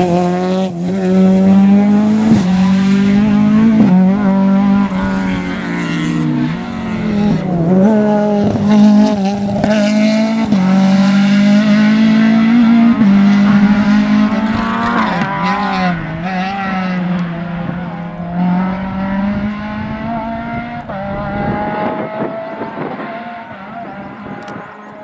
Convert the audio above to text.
Yeah.